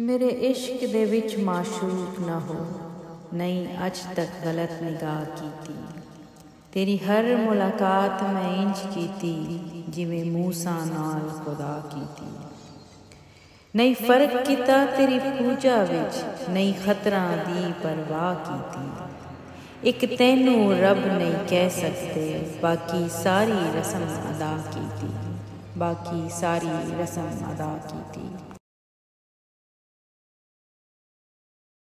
मेरे इश्क दे विच माशूक ना हो, नहीं अज तक गलत निगाह कीती। तेरी हर मुलाकात मैं इंज की थी जिमें मूसा नाल खुदा की नहीं फ़र्क किता तेरी पूजा विच, नहीं खतरा दी परवाह की थी ਇੱਕ ਤੈਨੂੰ ਰੱਬ ਨਹੀਂ ਕਹਿ ਸਕਦੇ ਬਾਕੀ ਸਾਰੀ ਰਸਮ ਅਦਾ ਕੀਤੀ ਬਾਕੀ ਸਾਰੀ ਰਸਮ ਅਦਾ